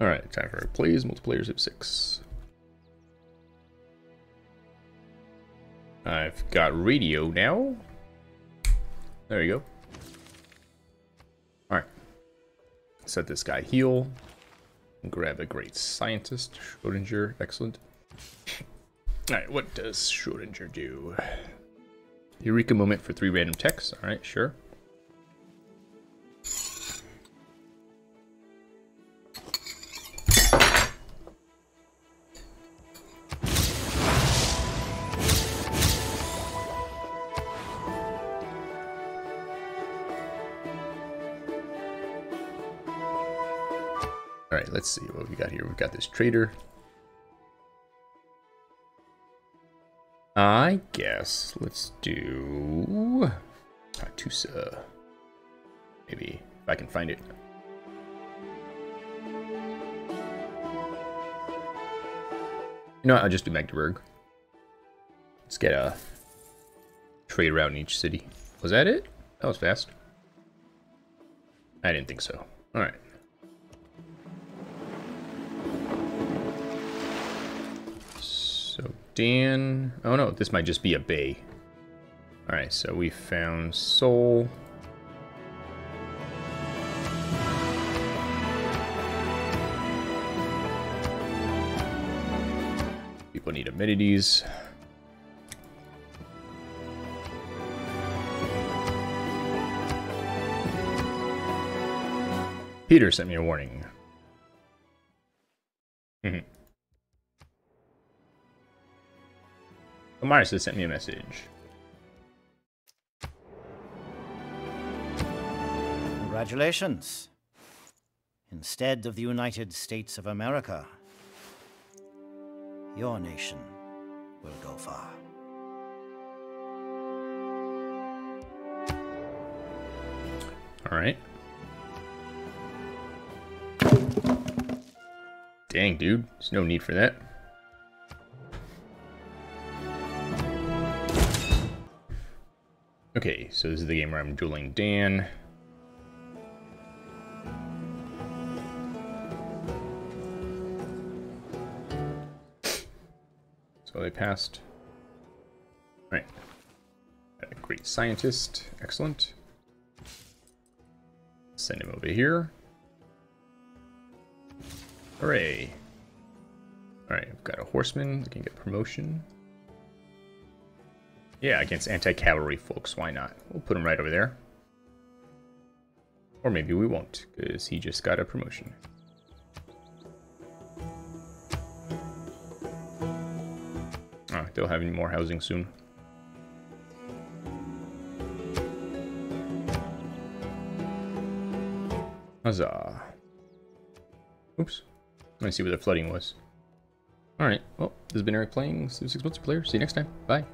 Alright, time for plays, multiplayer Civ 6. I've got radio now. There you go. Alright. Set this guy heal. Grab a great scientist. Schrodinger, excellent. Alright, what does Schrodinger do? Eureka moment for three random techs. Alright, sure. Alright, let's see what we got here. We've got this trader. I guess let's do Tusa. Maybe if I can find it. You know what? I'll just do Magdeburg. Let's get a trade route in each city. Was that it? That was fast. I didn't think so. Alright. So Dan... Oh no, this might just be a bay. Alright, so we found Seoul. People need amenities. Peter sent me a warning. Mm-hmm. Mars has sent me a message. Congratulations. Instead of the United States of America, your nation will go far. All right. Dang, dude. There's no need for that. Okay, so this is the game where I'm dueling Dan. So they passed. Right. A great scientist. Excellent. Send him over here. Hooray. Alright, I've got a horseman I can get promotion. Yeah, against anti-cavalry folks, why not? We'll put him right over there. Or maybe we won't, because he just got a promotion. Ah, they'll have any more housing soon. Huzzah. Oops. Let me see where the flooding was. Alright, well, this has been Eric playing Civ 6 Multiplayer. See you next time. Bye.